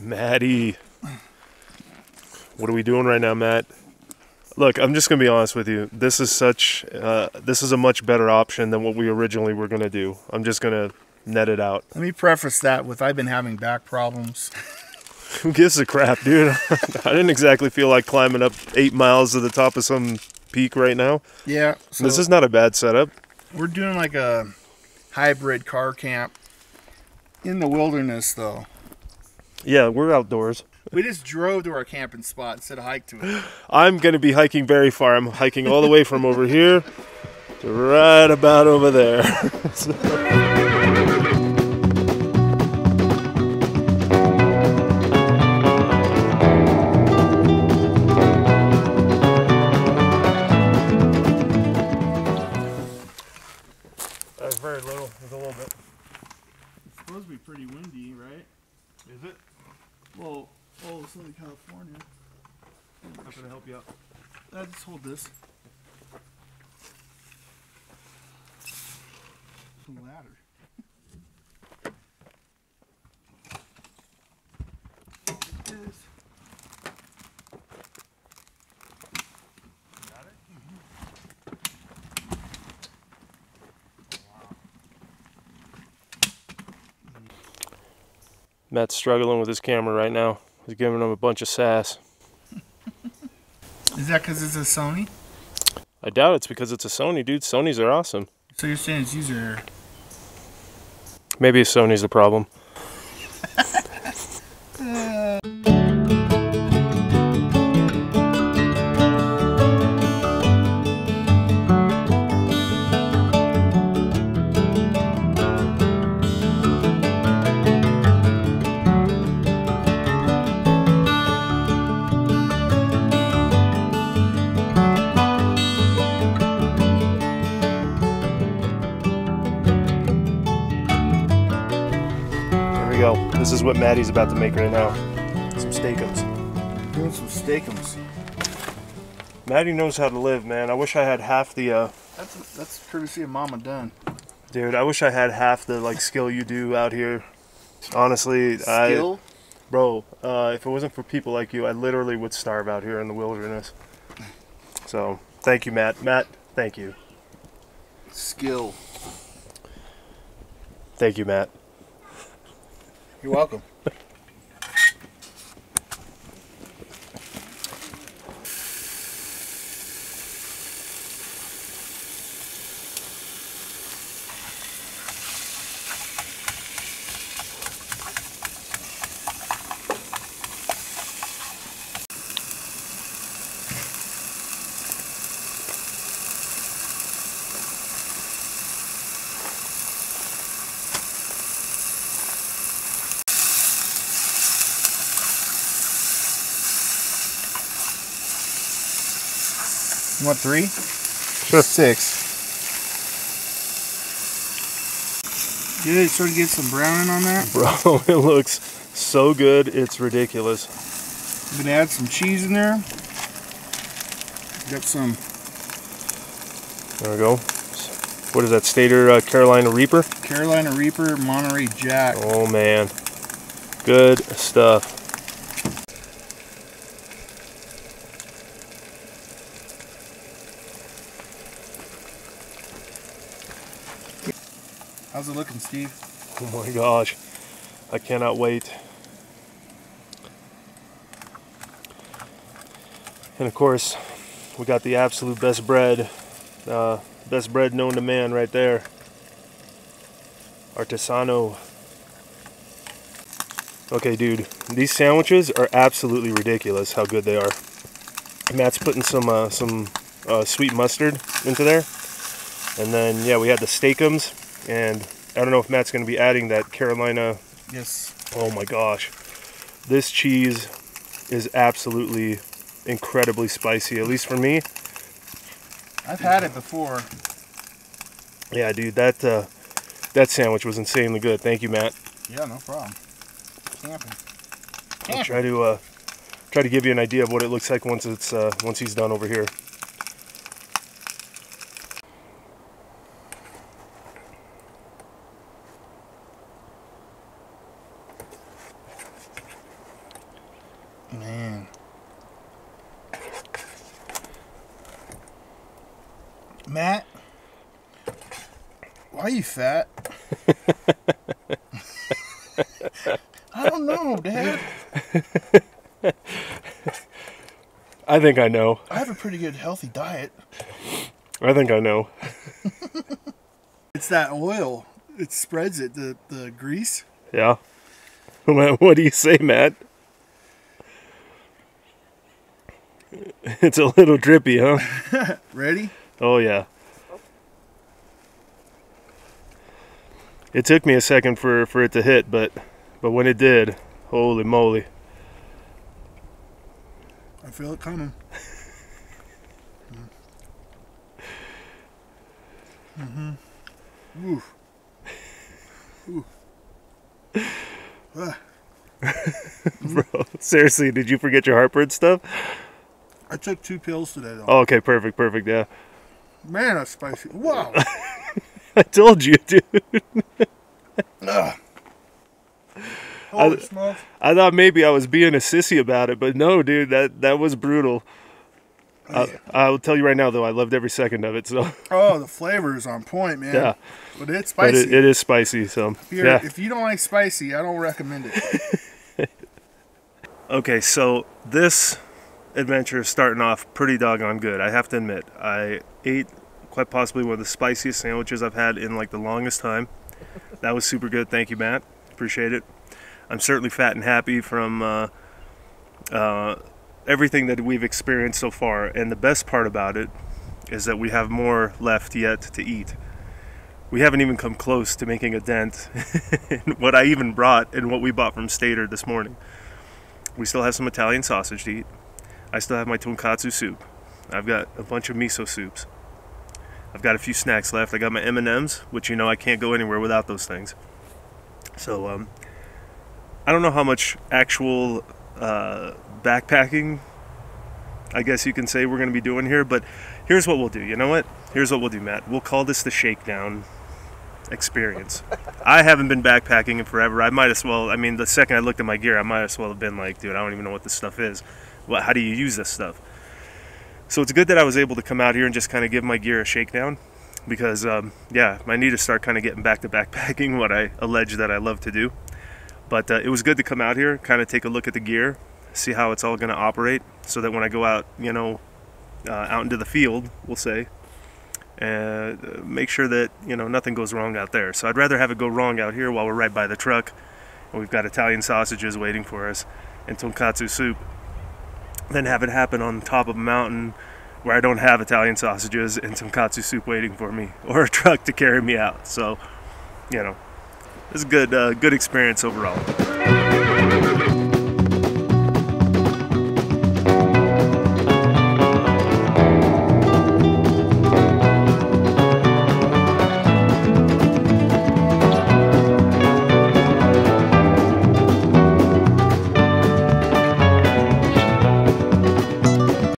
Maddie. What are we doing right now, Matt? Look, I'm just gonna be honest with you. This is such, uh, this is a much better option than what we originally were gonna do. I'm just gonna net it out. Let me preface that with I've been having back problems. Who gives a crap, dude? I didn't exactly feel like climbing up eight miles to the top of some peak right now. Yeah, so this is not a bad setup. we're doing like a hybrid car camp in the wilderness, though. Yeah, we're outdoors. We just drove to our camping spot instead of hiked to it. I'm gonna be hiking very far. I'm hiking all the way from over here to right about over there. That's I'm gonna help you out. Uh, just hold this. The ladder. It is. Matt's struggling with his camera right now. He's giving him a bunch of sass. Is that because it's a Sony? I doubt it's because it's a Sony, dude. Sonys are awesome. So you're saying it's user error? Maybe Sony's the problem. go. This is what Maddie's about to make right now. Some steakums. Doing some steakums. Maddie knows how to live, man. I wish I had half the uh That's that's courtesy of Mama Dunn. dude, I wish I had half the like skill you do out here. Honestly, I Skill. bro, uh, if it wasn't for people like you, I literally would starve out here in the wilderness. So, thank you, Matt. Matt, thank you. Skill. Thank you, Matt. You're welcome. You want three? Sure. Six. Good. Sort of get some browning on that. Bro, it looks so good. It's ridiculous. I'm gonna add some cheese in there. Got some There we go. What is that? Stater uh, Carolina Reaper? Carolina Reaper Monterey Jack. Oh man. Good stuff. How's it looking, Steve? Oh my gosh. I cannot wait. And of course, we got the absolute best bread. Uh, best bread known to man right there. Artesano. Okay, dude. These sandwiches are absolutely ridiculous how good they are. Matt's putting some uh, some uh, sweet mustard into there. And then, yeah, we had the steakums. And I don't know if Matt's going to be adding that Carolina. Yes. Oh my gosh. This cheese is absolutely incredibly spicy, at least for me. I've had it before. Yeah, dude, that uh, that sandwich was insanely good. Thank you, Matt. Yeah, no problem. Camping. I'll try to uh, try to give you an idea of what it looks like once it's uh, once he's done over here. Matt, why are you fat? I don't know, Dad. I think I know. I have a pretty good healthy diet. I think I know. It's that oil. It spreads it, the, the grease. Yeah. What do you say, Matt? It's a little drippy, huh? Ready? Oh yeah. It took me a second for for it to hit, but but when it did, holy moly. I feel it coming. mm-hmm. Oof. Ooh. Ah, Bro, seriously, did you forget your heartburn stuff? I took two pills today, though. Oh, okay, perfect, perfect, yeah. Man, that's spicy. Wow. I told you, dude. Ugh. Holy I- smokes. I thought maybe I was being a sissy about it, but no, dude, that that was brutal. I, I'll tell you right now, though, I loved every second of it. So Oh, the flavor is on point, man. yeah, But it's but spicy. it, it is spicy. So if, yeah. if you don't like spicy, I don't recommend it. Okay, so this adventure is starting off pretty doggone good. I have to admit, I ate quite possibly one of the spiciest sandwiches I've had in like the longest time. That was super good. Thank you, Matt. Appreciate it. I'm certainly fat and happy from uh, uh, everything that we've experienced so far. And the best part about it is that we have more left yet to eat. We haven't even come close to making a dent in what I even brought and what we bought from Stater this morning. We still have some Italian sausage to eat. I still have my tonkatsu soup. I've got a bunch of miso soups. I've got a few snacks left. I got my M&Ms, which you know I can't go anywhere without those things. So um, I don't know how much actual uh, backpacking, I guess you can say we're going to be doing here, but here's what we'll do. You know what? Here's what we'll do, Matt. We'll call this the shakedown experience. I haven't been backpacking in forever. I might as well. I mean, the second I looked at my gear, I might as well have been like, dude, I don't even know what this stuff is. What? How do you use this stuff? So it's good that I was able to come out here and just kind of give my gear a shakedown, because um, yeah, I need to start kind of getting back to backpacking, what I allege that I love to do. But uh, it was good to come out here, kind of take a look at the gear, see how it's all going to operate, so that when I go out, you know, uh, out into the field, we'll say, and uh, make sure that you know nothing goes wrong out there. So I'd rather have it go wrong out here while we're right by the truck, and we've got Italian sausages waiting for us and tonkatsu soup, than have it happen on top of a mountain where I don't have Italian sausages and some katsu soup waiting for me, or a truck to carry me out. So, you know, it's a good uh, good experience overall.